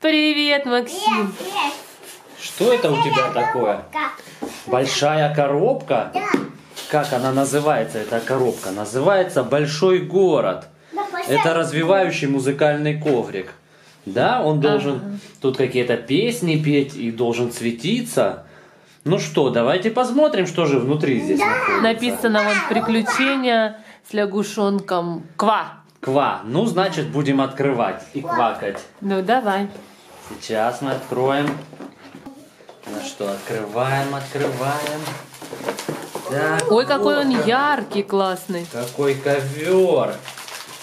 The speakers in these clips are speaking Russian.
Привет, Максим. Что это у тебя такое? Большая коробка? Как она называется, эта коробка? Называется «Большой город». Это развивающий музыкальный коврик. Да, он должен тут какие-то песни петь и должен светиться. Ну что, давайте посмотрим, что же внутри здесь находится. Написано вот «Приключения с лягушонком Ква». Ква. Ну, значит, будем открывать и квакать. Ну, давай. Сейчас мы откроем. Ну что, открываем, открываем. Так, Ой, какой вот он как- яркий, классный. Какой ковер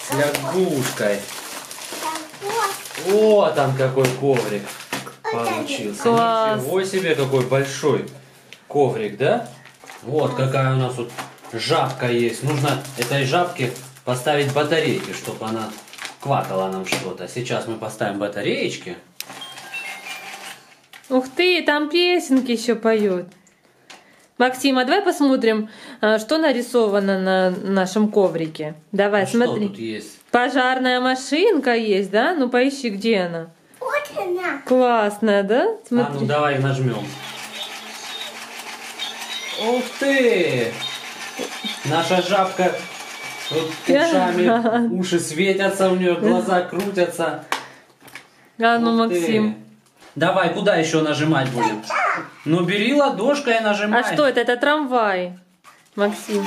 с лягушкой. Вот он какой коврик получился. Класс. Ничего себе, какой большой коврик, да? Вот какая у нас тут жабка есть. Нужно этой жабке поставить батарейки, чтобы она квакала нам что-то. Сейчас мы поставим батареечки. Ух ты, там песенки еще поет. Максим, а давай посмотрим, а, что нарисовано на нашем коврике. Давай, А смотри. Что тут есть? Пожарная машинка есть, да? Ну поищи, где она. Классная, да? А Смотри. ну давай нажмем. Ух ты! Наша жабка тут ушами, уши светятся у нее, глаза крутятся. А ну, Ух ты. Максим. Давай, куда еще нажимать будем? Ну, бери ладошкой и нажимай. А что это? Это трамвай. Максим.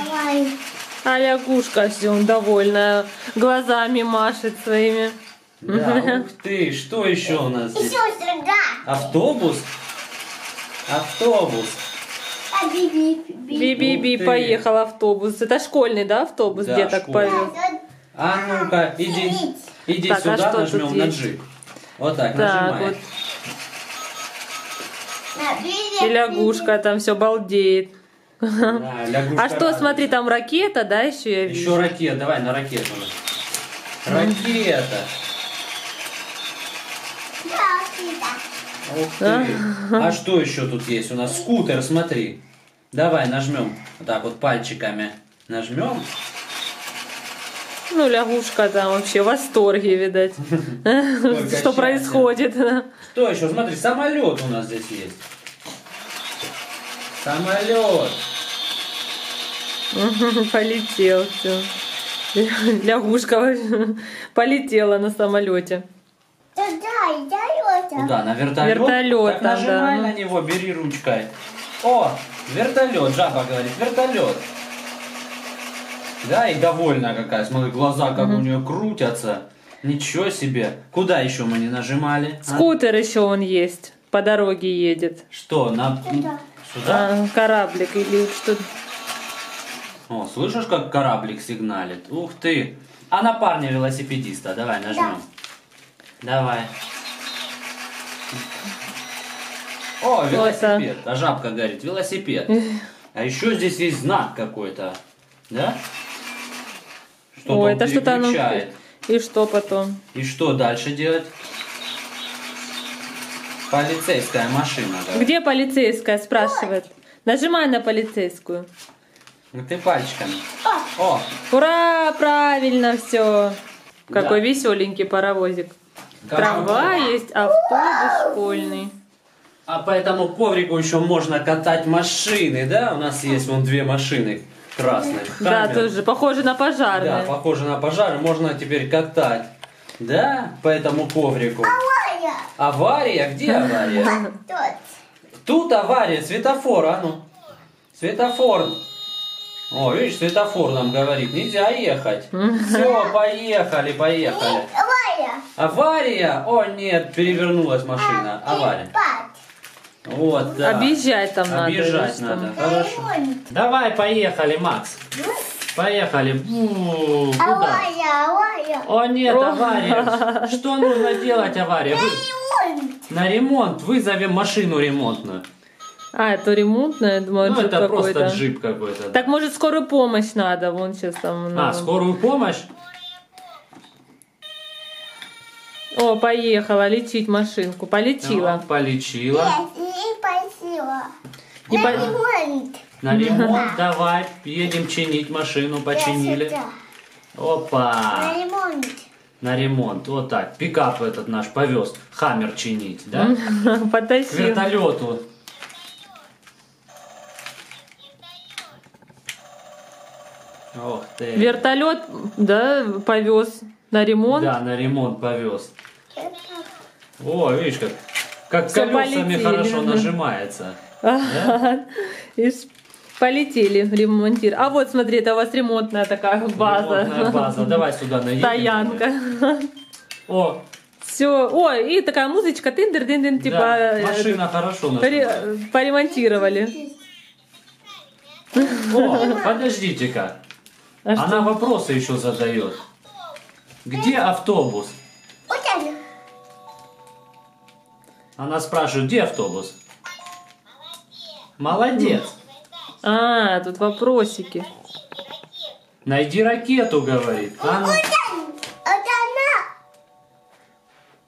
А лягушка все довольная, глазами машет своими. Да, ух ты, что еще у нас здесь? Автобус? Автобус. Би-би-би, поехал автобус. Это школьный, да, автобус Да, деток школьный. повез? А ну-ка, иди, иди Так, а сюда, что тут нажмем на джип. Вот так, Так, нажимай. вот. И лягушка там все балдеет. Да, А что, смотри, там ракета, да, еще я вижу? Еще ракета, давай на ракету. Ракета. Ух ты. А что еще тут есть? У нас скутер, смотри. Давай нажмем. Вот так вот пальчиками. Нажмем. Ну, лягушка там вообще в восторге, видать. Что происходит. Что еще? Смотри, самолет у нас здесь есть. Самолет. Полетел все. Лягушка полетела на самолете. Куда? На вертолет? Вертолет нажимай да. на него, бери ручкой. О, вертолет, жаба говорит, вертолет. Да, и довольная какая. Смотри, глаза как у нее крутятся. Ничего себе. Куда еще мы не нажимали? а? Скутер еще он есть. По дороге едет. Что, на... Сюда? А, кораблик или что-то. О, слышишь, как кораблик сигналит? Ух ты. А на парня велосипедиста, давай нажмем. Давай. О, велосипед. А жабка говорит, велосипед. А еще здесь есть знак какой-то. Да? Что О, это что-то оно... И что потом? И что дальше делать? Полицейская машина. Да. Где полицейская, спрашивает. Нажимай на полицейскую. Ну ты пальчиками. О, Ура, правильно все. Какой Да. веселенький паровозик. Трамвай есть, автобус школьный. А по этому коврику еще можно катать машины, да? У нас есть вон две машины красных. Да, Хаммер. тоже похоже на Да, пожарные. похоже на пожары. Можно теперь катать. Да, по этому коврику. Авария? Где авария? Тут авария, светофор, а ну. Светофор. О, видишь, светофор нам говорит, нельзя ехать. Все, поехали, поехали. Авария? О, нет, перевернулась машина. Авария. Вот, да. Объезжать там надо. Объезжать или что? надо, хорошо. Давай, поехали, Макс. Поехали. Бу, Куда? О, нет, О. авария. Что нужно делать, авария? Вы- На ремонт. Вызовем машину ремонтную. А, это ремонтное, я думаю, Ну, это просто джип какой-то. Так может скорую помощь надо, вон сейчас там. А, ну. скорую помощь? О, поехала лечить машинку, полечила. Ну, полечила. И по- На ремонт давай. Едем чинить машину, починили. Опа. на ремонт. Вот так. Пикап этот наш повез. Хаммер чинить, да? К Потащил. вертолету. Ох ты. Вертолет, да, повез на ремонт. Да, на ремонт повез. О, видишь как. Как колесами полетели, хорошо да. нажимается. Ага. И ж полетели ремонтировать. А вот, смотри, это у вас ремонтная такая база. Ремонтная база. Давай сюда наедем. Стоянка. О, Все. Ой, и такая музычка, дын дын типа да, э, машина хорошо ре- нажимает. поремонтировали. О, подождите-ка. А что? Она вопросы еще задает. Где автобус? Она спрашивает, где автобус? Молодец. А, тут вопросики. Найди ракету, говорит. А ну,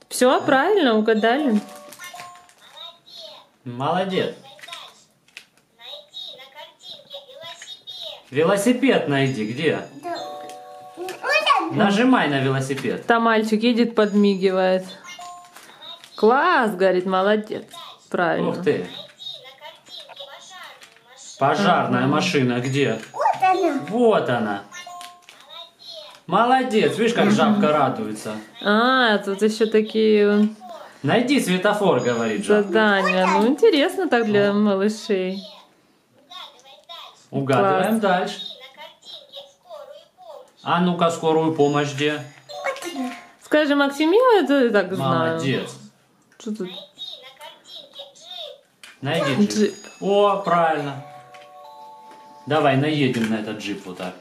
Все, правильно угадали. молодец. Велосипед найди, где? Нажимай на велосипед. Там мальчик едет, подмигивает. Класс, говорит, молодец. Правильно. Ух ты. Пожарная машина где? Вот она. Молодец, видишь, как жабка радуется. А, тут еще такие Найди светофор, говорит жабка. задания. Ну, интересно так для малышей. Угадываем дальше. А ну-ка, скорую помощь где? Скажи, Максим, я это и так знаю. Молодец. Что тут? Найди джип. Джип. О, правильно. Давай наедем на этот джип вот так.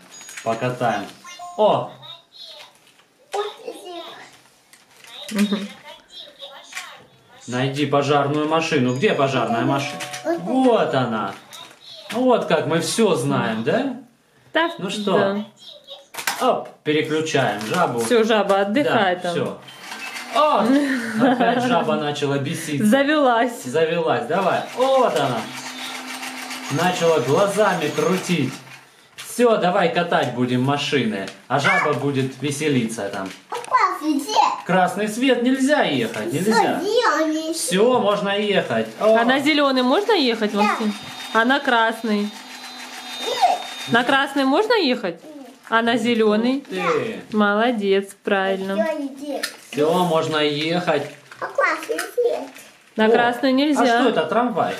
Покатаем. О, найди пожарную машину. Где пожарная машина? Вот она. Вот как мы все знаем, да? Так, Ну что, Оп, переключаем жабу. Все, жаба, отдыхай да, там. все. О, опять жаба начала беситься. Завелась. Завелась, давай. Вот она. Начала глазами крутить. Все, давай катать будем машины. А жаба будет веселиться там. Красный свет нельзя ехать, нельзя. Все, можно ехать. О, А на зеленый можно ехать, Максим? А на красный? На красный можно ехать? А на зеленый? ты. Молодец, правильно. Все, можно ехать. На О, красный А нельзя. что это, трамвай?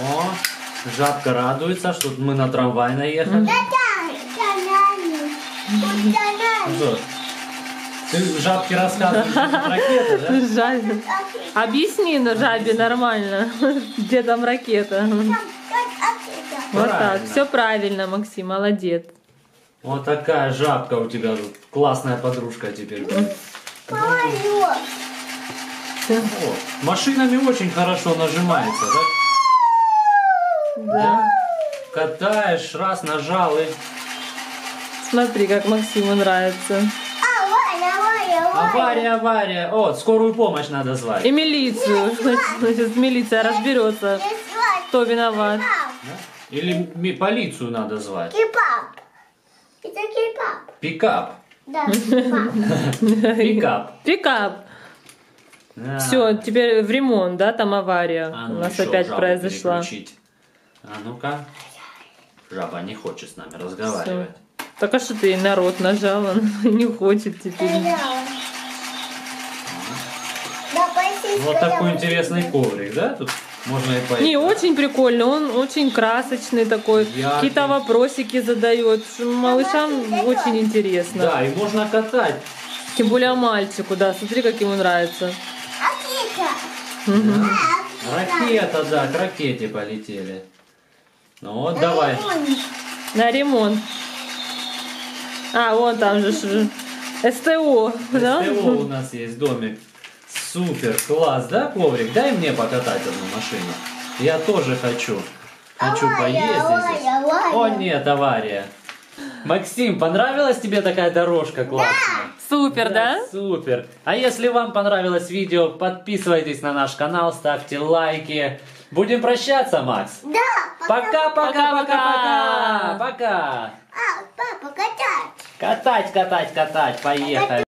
О, жабка радуется, что мы на трамвай наехали. Что? Ты жабке рассказываешь, ракета, да? Жабе. Объясни на жабе нормально, где там ракета. Вот так, все правильно, Максим, молодец. Вот такая жабка у тебя тут. Классная подружка теперь будет. О, машинами очень хорошо нажимается, да? Да. Катаешь, раз нажал и... Смотри, как Максиму нравится. Авария, авария. О, скорую помощь надо звать. И милицию. Значит, милиция разберется, кто виноват. Или полицию надо звать. Кипап. Это кипап. Пикап. Да. Пикап. Пикап. Да. Все, теперь в ремонт, да, там авария А у ну, нас опять произошла. переключить. А ну-ка. Жаба не хочет с нами разговаривать. Так а что ты народ нажал, он не хочет теперь. Вот такой интересный коврик, да? Тут можно и поиграть. Не, очень прикольно, он очень красочный такой, какие-то вопросики задает. Малышам очень интересно. Да, и можно катать. Тем более мальчику, да, смотри, как ему нравится. Акита. Ракета, да, к ракете полетели. Ну вот, давай. На ремонт. А, вон там же ж- СТО, да? СТО у нас есть домик. Супер, класс, да, коврик? Дай мне покатать одну машину. Я тоже хочу. Хочу Авария, поездить авария, здесь. авария. О нет, авария. Максим, понравилась тебе такая дорожка классная? Супер, да? Супер. А если вам понравилось видео, подписывайтесь на наш канал, ставьте лайки. Будем прощаться, Макс. Да. Пока-пока-пока-пока. Пока-пока. Пока. А. Папа, катать. Катать, катать, катать. Поехали.